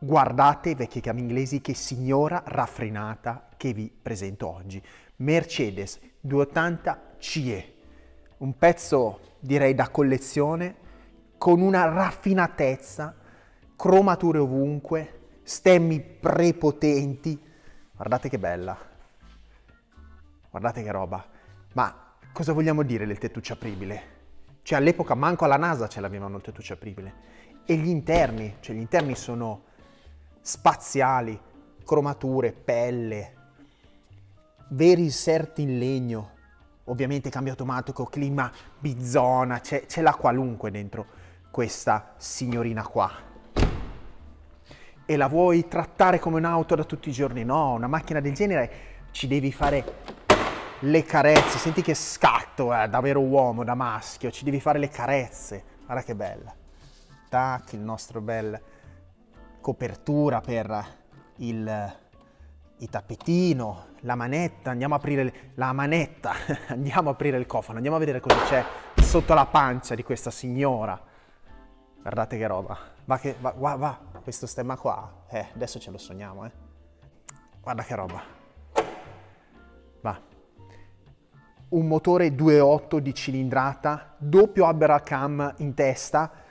Guardate, vecchi cavi inglesi, che signora raffrenata che vi presento oggi. Mercedes 280 CE, un pezzo direi da collezione con una raffinatezza, cromature ovunque, stemmi prepotenti. Guardate che bella, guardate che roba. Ma cosa vogliamo dire del tettuccio apribile? Cioè all'epoca manco alla NASA ce l'avevano il tettuccio apribile. E gli interni, cioè gli interni sono spaziali, cromature, pelle, veri inserti in legno, ovviamente cambio automatico, clima bizzona, c'è, c'è la qualunque dentro questa signorina qua. E la vuoi trattare come un'auto da tutti i giorni? No, una macchina del genere ci devi fare le carezze, senti che scatto eh, da vero uomo, da maschio, ci devi fare le carezze, guarda che bella. Tac, il nostro bel copertura per il, il tappetino, la manetta, andiamo a aprire la manetta, andiamo a aprire il cofano, andiamo a vedere cosa c'è sotto la pancia di questa signora. Guardate che roba. Va che, va, va, va, questo stemma qua, eh, adesso ce lo sogniamo, eh. Guarda che roba. Va. Un motore 2.8 di cilindrata, doppio Abracam in testa,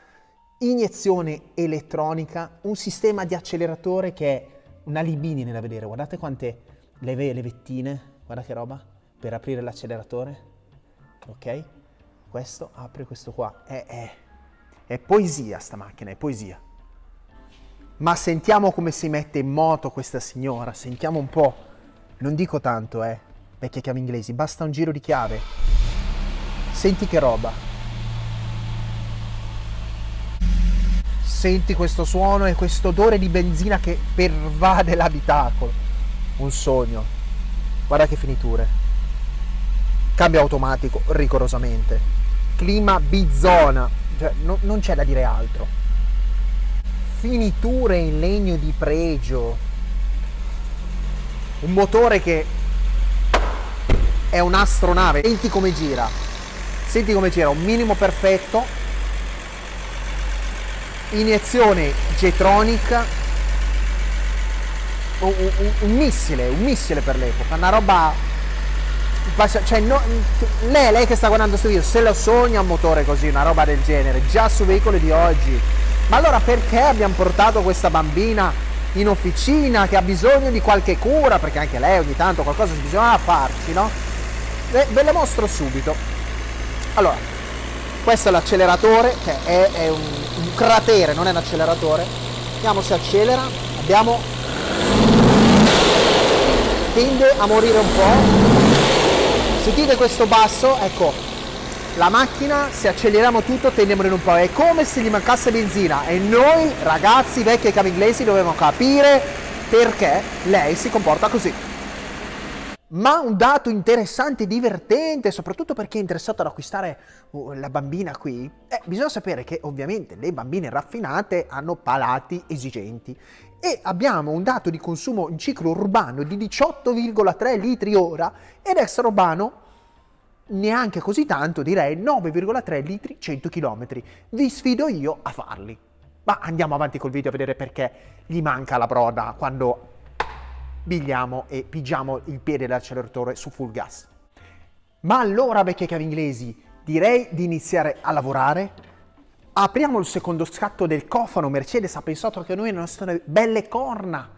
iniezione elettronica, un sistema di acceleratore che è una libidine da vedere. Guardate quante le, le vettine, guarda che roba, per aprire l'acceleratore. Ok? Questo apre questo qua. È, è, è poesia sta macchina, è poesia. Ma sentiamo come si mette in moto questa signora, sentiamo un po'. Non dico tanto, eh, vecchie chiavi inglesi, basta un giro di chiave. Senti che roba. Senti questo suono e questo odore di benzina che pervade l'abitacolo. Un sogno. Guarda che finiture. Cambio automatico, rigorosamente. Clima bizona. Cioè, no, non c'è da dire altro. Finiture in legno di pregio. Un motore che è un'astronave. Senti come gira. Senti come gira. Un minimo perfetto iniezione jetronica un, un, un, missile, un missile per l'epoca, una roba cioè no, lei, lei, che sta guardando questo video se lo sogna un motore così, una roba del genere, già su veicoli di oggi. Ma allora perché abbiamo portato questa bambina in officina che ha bisogno di qualche cura? Perché anche lei ogni tanto qualcosa bisogna farci, no? Ve, ve lo mostro subito. Allora, questo è l'acceleratore che è, è un, un, cratere, non è un acceleratore. Vediamo se accelera. Abbiamo... Tende a morire un po'. Sentite questo basso? Ecco, la macchina, se acceleriamo tutto, tende a morire un po'. È come se gli mancasse benzina. E noi, ragazzi, vecchi e cavi inglesi, dobbiamo capire perché lei si comporta così. Ma un dato interessante e divertente, soprattutto per chi è interessato ad acquistare uh, la bambina qui, eh, bisogna sapere che ovviamente le bambine raffinate hanno palati esigenti e abbiamo un dato di consumo in ciclo urbano di 18,3 litri ora ed extraurbano neanche così tanto, direi 9,3 litri 100 km. Vi sfido io a farli. Ma andiamo avanti col video a vedere perché gli manca la broda quando bigliamo e pigiamo il piede dell'acceleratore su full gas. Ma allora, vecchie chiavi inglesi, direi di iniziare a lavorare. Apriamo il secondo scatto del cofano. Mercedes ha pensato che noi nostre belle corna.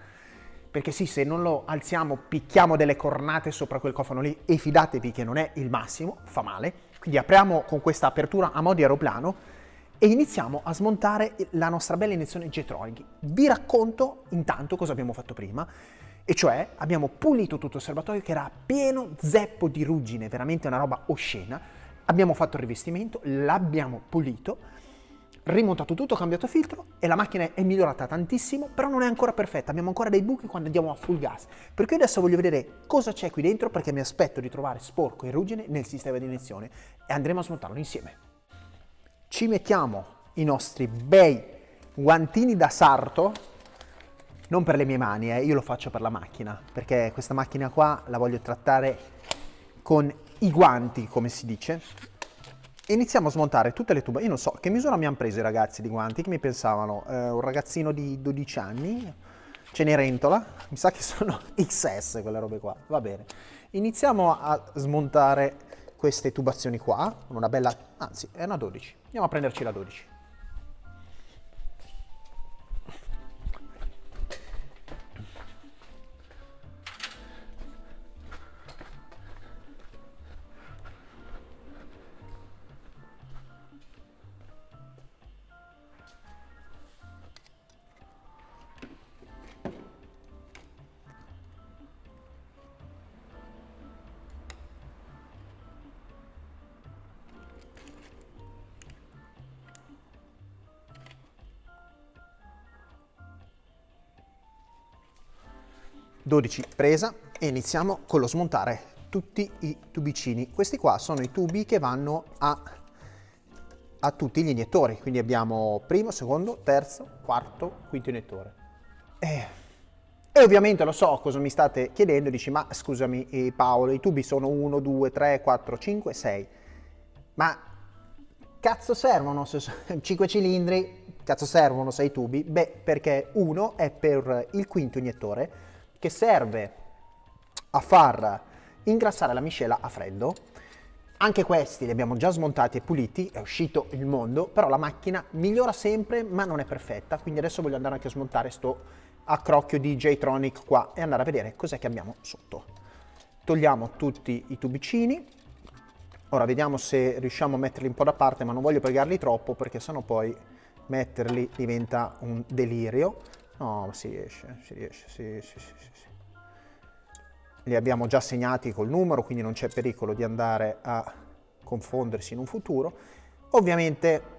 Perché sì, se non lo alziamo, picchiamo delle cornate sopra quel cofano lì e fidatevi che non è il massimo, fa male. Quindi apriamo con questa apertura a mo' di aeroplano e iniziamo a smontare la nostra bella iniezione Jetronic. Vi racconto intanto cosa abbiamo fatto prima e cioè abbiamo pulito tutto il serbatoio che era pieno zeppo di ruggine, veramente una roba oscena. Abbiamo fatto il rivestimento, l'abbiamo pulito, rimontato tutto, cambiato filtro e la macchina è migliorata tantissimo, però non è ancora perfetta, abbiamo ancora dei buchi quando andiamo a full gas. Per cui adesso voglio vedere cosa c'è qui dentro perché mi aspetto di trovare sporco e ruggine nel sistema di iniezione e andremo a smontarlo insieme. Ci mettiamo i nostri bei guantini da sarto non per le mie mani, eh, io lo faccio per la macchina, perché questa macchina qua la voglio trattare con i guanti, come si dice. iniziamo a smontare tutte le tubazioni. Io non so che misura mi hanno preso i ragazzi di guanti, che mi pensavano eh, un ragazzino di 12 anni, Cenerentola, mi sa che sono XS quelle robe qua, va bene. Iniziamo a smontare queste tubazioni qua, una bella, anzi è una 12, andiamo a prenderci la 12. 12 presa e iniziamo con lo smontare tutti i tubicini. Questi qua sono i tubi che vanno a, a tutti gli iniettori, quindi abbiamo primo, secondo, terzo, quarto, quinto iniettore. E, e ovviamente lo so cosa mi state chiedendo, dici ma scusami eh, Paolo, i tubi sono 1, 2, 3, 4, 5, 6, ma cazzo servono 5 cilindri, cazzo servono 6 tubi? Beh, perché uno è per il quinto iniettore, che serve a far ingrassare la miscela a freddo. Anche questi li abbiamo già smontati e puliti, è uscito il mondo, però la macchina migliora sempre ma non è perfetta, quindi adesso voglio andare anche a smontare sto accrocchio di J-Tronic qua e andare a vedere cos'è che abbiamo sotto. Togliamo tutti i tubicini, ora vediamo se riusciamo a metterli un po' da parte ma non voglio piegarli troppo perché sennò poi metterli diventa un delirio. No, ma si riesce, si riesce, sì, sì, sì, sì, Li abbiamo già segnati col numero, quindi non c'è pericolo di andare a confondersi in un futuro. Ovviamente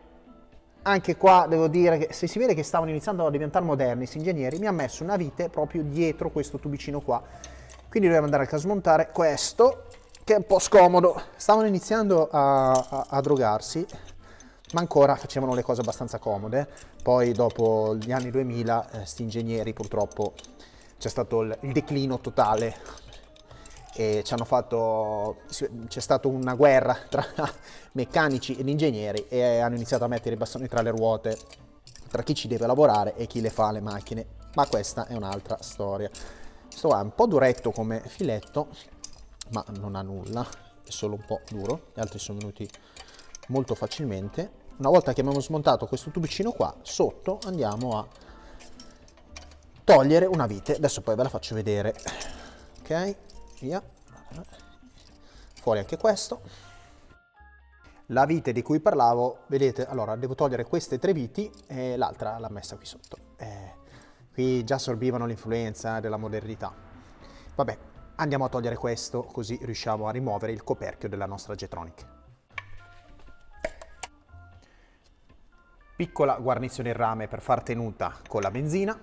anche qua devo dire che se si vede che stavano iniziando a diventare moderni questi ingegneri, mi ha messo una vite proprio dietro questo tubicino qua. Quindi dobbiamo andare a smontare questo, che è un po' scomodo. Stavano iniziando a, a, a drogarsi, ma ancora facevano le cose abbastanza comode. Poi dopo gli anni 2000, questi eh, ingegneri purtroppo c'è stato il, declino totale e ci hanno fatto, c'è stata una guerra tra meccanici ed ingegneri e hanno iniziato a mettere i bastoni tra le ruote tra chi ci deve lavorare e chi le fa le macchine. Ma questa è un'altra storia. Questo qua è un po' duretto come filetto, ma non ha nulla, è solo un po' duro. Gli altri sono venuti molto facilmente una volta che abbiamo smontato questo tubicino qua, sotto andiamo a togliere una vite. Adesso poi ve la faccio vedere. Ok, via. Fuori anche questo. La vite di cui parlavo, vedete, allora devo togliere queste tre viti e l'altra l'ha messa qui sotto. Eh, qui già assorbivano l'influenza della modernità. Vabbè, andiamo a togliere questo così riusciamo a rimuovere il coperchio della nostra Getronic. Piccola guarnizione in rame per far tenuta con la benzina.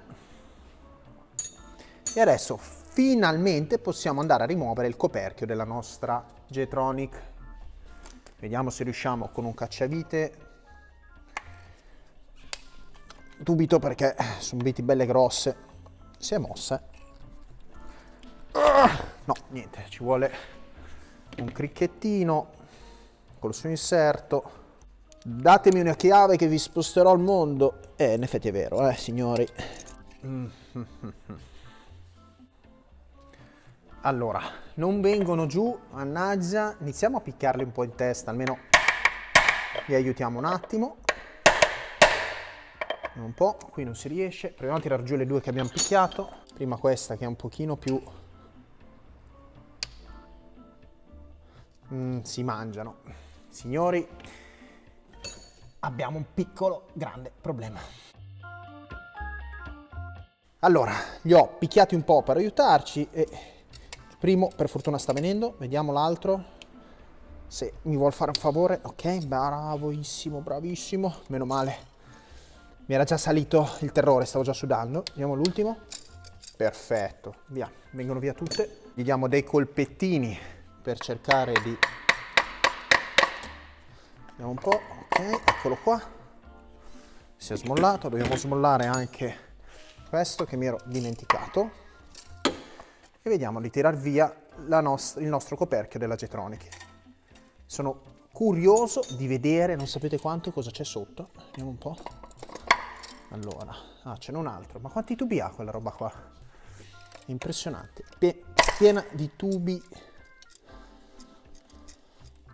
E adesso finalmente possiamo andare a rimuovere il coperchio della nostra Getronic vediamo se riusciamo con un cacciavite. Dubito perché sono viti belle grosse. Si è mossa. Ah, no niente ci vuole un cricchettino col suo inserto Datemi una chiave che vi sposterò al mondo. Eh, in effetti è vero, eh, signori. Allora, non vengono giù, mannaggia. Iniziamo a picchiarli un po' in testa, almeno li aiutiamo un attimo. Un po', qui non si riesce. Proviamo a tirare giù le due che abbiamo picchiato. Prima questa che è un pochino più... Mm, si mangiano. Signori, abbiamo un piccolo grande problema. Allora, li ho picchiati un po' per aiutarci e il primo per fortuna sta venendo, vediamo l'altro. Se mi vuol fare un favore, ok, bravissimo, bravissimo, meno male. Mi era già salito il terrore, stavo già sudando. Vediamo l'ultimo. Perfetto, via, vengono via tutte. Gli diamo dei colpettini per cercare di... Vediamo un po', eccolo qua si è smollato dobbiamo smollare anche questo che mi ero dimenticato e vediamo di tirar via nost il nostro coperchio della Getronic sono curioso di vedere, non sapete quanto, cosa c'è sotto. Vediamo un po'. Allora, ah, ce n'è un altro. Ma quanti tubi ha quella roba qua? Impressionante. Pie piena di tubi,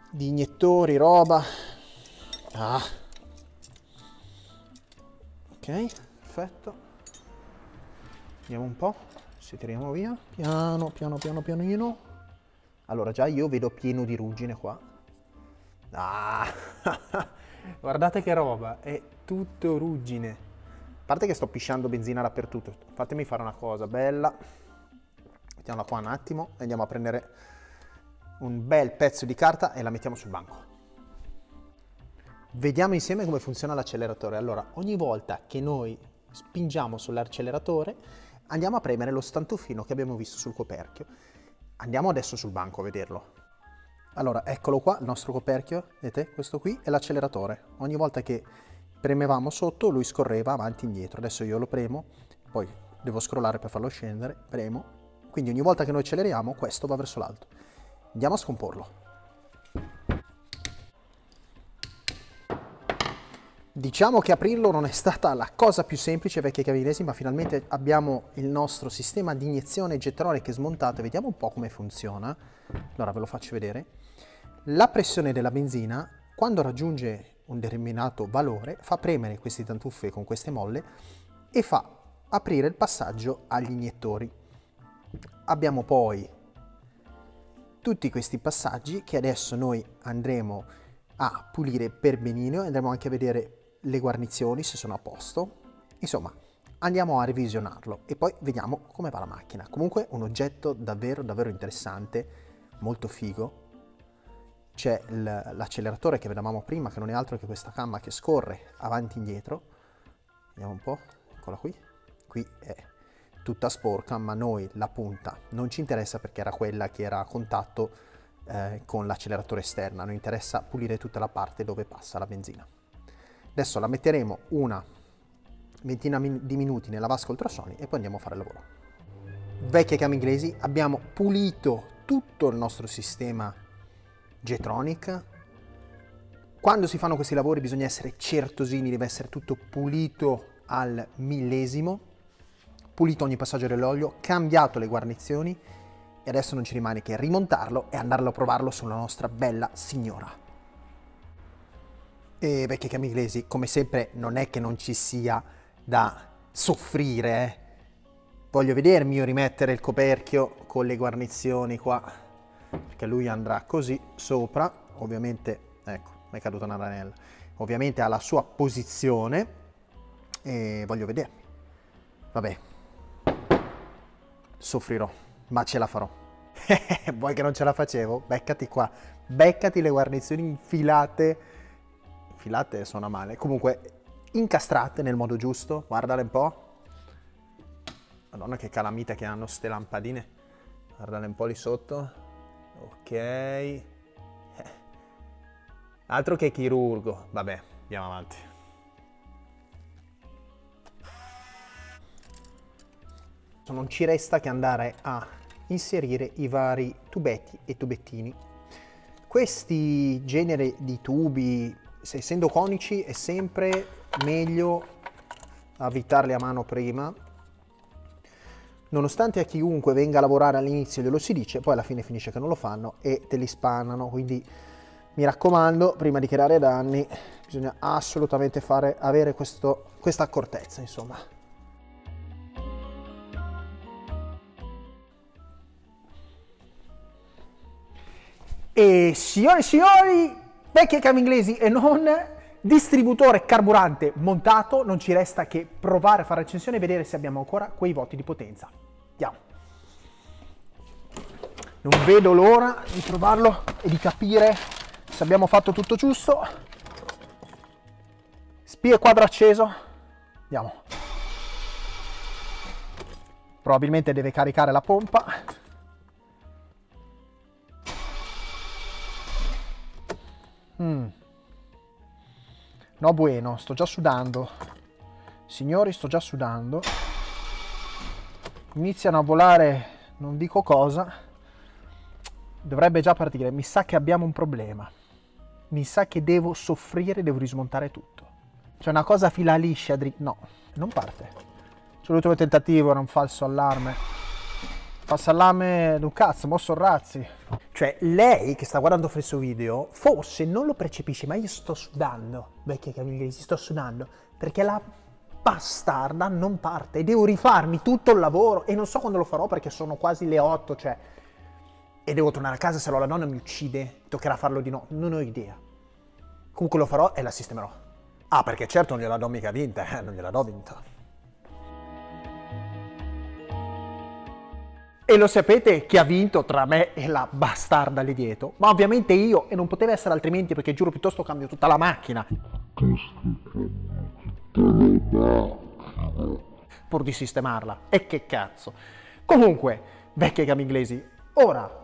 di iniettori, roba. Ah. Ok, perfetto. Vediamo un po' se tiriamo via. Piano, piano, piano, pianino. Allora, già io vedo pieno di ruggine qua. Ah, guardate che roba, è tutto ruggine. A parte che sto pisciando benzina dappertutto. Fatemi fare una cosa bella. Mettiamola qua un attimo andiamo a prendere un bel pezzo di carta e la mettiamo sul banco. Vediamo insieme come funziona l'acceleratore. Allora, ogni volta che noi spingiamo sull'acceleratore, andiamo a premere lo stantufino che abbiamo visto sul coperchio. Andiamo adesso sul banco a vederlo. Allora, eccolo qua, il nostro coperchio, vedete? Questo qui è l'acceleratore. Ogni volta che premevamo sotto, lui scorreva avanti e indietro. Adesso io lo premo, poi devo scrollare per farlo scendere, premo. Quindi ogni volta che noi acceleriamo, questo va verso l'alto. Andiamo a scomporlo. Diciamo che aprirlo non è stata la cosa più semplice vecchie cavinesi, ma finalmente abbiamo il nostro sistema di iniezione gettrone che è smontato. Vediamo un po' come funziona. Allora ve lo faccio vedere. La pressione della benzina, quando raggiunge un determinato valore, fa premere questi tantuffe con queste molle e fa aprire il passaggio agli iniettori. Abbiamo poi tutti questi passaggi che adesso noi andremo a pulire per benino e andremo anche a vedere le guarnizioni se sono a posto. Insomma, andiamo a revisionarlo e poi vediamo come va la macchina. Comunque un oggetto davvero davvero interessante, molto figo. C'è l'acceleratore che vedevamo prima, che non è altro che questa camma che scorre avanti e indietro. Vediamo un po', eccola qui. Qui è tutta sporca, ma noi la punta non ci interessa perché era quella che era a contatto eh, con l'acceleratore esterna. Noi interessa pulire tutta la parte dove passa la benzina. Adesso la metteremo una ventina di minuti nella vasca ultrasoni e poi andiamo a fare il lavoro. Vecchie came inglesi, abbiamo pulito tutto il nostro sistema Jetronic. Quando si fanno questi lavori bisogna essere certosini, deve essere tutto pulito al millesimo, pulito ogni passaggio dell'olio, cambiato le guarnizioni e adesso non ci rimane che rimontarlo e andarlo a provarlo sulla nostra bella signora. E vecchi camiglesi, come sempre, non è che non ci sia da soffrire. Eh. Voglio vedermi io rimettere il coperchio con le guarnizioni qua, perché lui andrà così sopra, ovviamente, ecco, mi è caduta una ranella, ovviamente ha la sua posizione e voglio vedermi. Vabbè, soffrirò, ma ce la farò. Vuoi che non ce la facevo? Beccati qua, beccati le guarnizioni infilate filate suona male, comunque incastrate nel modo giusto, guardale un po'. Madonna che calamita che hanno ste lampadine, guardale un po' lì sotto, ok. Eh. Altro che chirurgo, vabbè, andiamo avanti. Non ci resta che andare a inserire i vari tubetti e tubettini. Questi generi di tubi se essendo conici è sempre meglio avvitarli a mano prima nonostante a chiunque venga a lavorare all'inizio glielo si dice poi alla fine finisce che non lo fanno e te li spannano. Quindi mi raccomando prima di creare danni bisogna assolutamente fare, avere questo, questa accortezza insomma. E signore e signori vecchie cave inglesi e non distributore carburante montato, non ci resta che provare a fare recensione e vedere se abbiamo ancora quei voti di potenza. Andiamo. Non vedo l'ora di provarlo e di capire se abbiamo fatto tutto giusto. Spie quadro acceso. Andiamo. Probabilmente deve caricare la pompa. No bueno, sto già sudando. Signori, sto già sudando. Iniziano a volare, non dico cosa. Dovrebbe già partire. Mi sa che abbiamo un problema. mi sa che devo soffrire, devo rismontare tutto. C'è una cosa fila liscia, dritta. No, non parte. C'è l'ultimo tentativo, era un falso allarme. D'un cazzo, mosso razzi. Cioè, lei che sta guardando questo video, forse non lo percepisce, ma io sto sudando, vecchia Camillesi, sto sudando, perché la bastarda non parte e devo rifarmi tutto il lavoro e non so quando lo farò perché sono quasi le 8, cioè e devo tornare a casa se no la nonna mi uccide, toccherà farlo di no, non ho idea. Comunque lo farò e la sistemerò. Ah, perché certo non gliela do mica vinta, eh, non gliela do vinta. E lo sapete chi ha vinto tra me e la bastarda lì dietro? Ma ovviamente io, e non poteva essere altrimenti perché giuro piuttosto cambio tutta la macchina. Pur di sistemarla. E che cazzo. Comunque, vecchie gambe inglesi, ora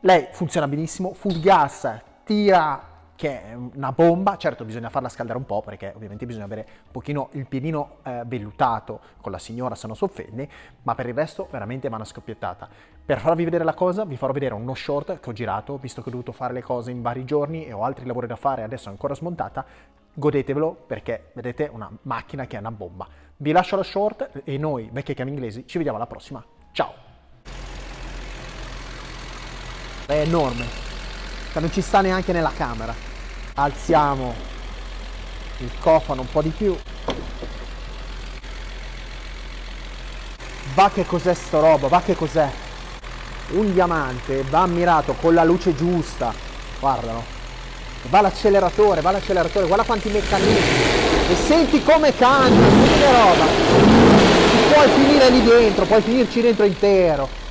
lei funziona benissimo, full gas, tira che è una bomba, certo bisogna farla scaldare un po' perché ovviamente bisogna avere un pochino il piedino eh, vellutato con la signora se non si offende, ma per il resto veramente va una scoppiettata. Per farvi vedere la cosa vi farò vedere uno short che ho girato, visto che ho dovuto fare le cose in vari giorni e ho altri lavori da fare, adesso è ancora smontata, godetevelo perché vedete una macchina che è una bomba. Vi lascio lo short e noi, vecchi cami inglesi, ci vediamo alla prossima. Ciao! è enorme, che non ci sta neanche nella camera. Alziamo il cofano un po' di più. Va che cos'è sto roba, va che cos'è. Un diamante va ammirato con la luce giusta. Guardalo. Va l'acceleratore, va l'acceleratore, guarda quanti meccanismi. E senti come cambia, che roba. Puoi finire lì dentro, puoi finirci dentro intero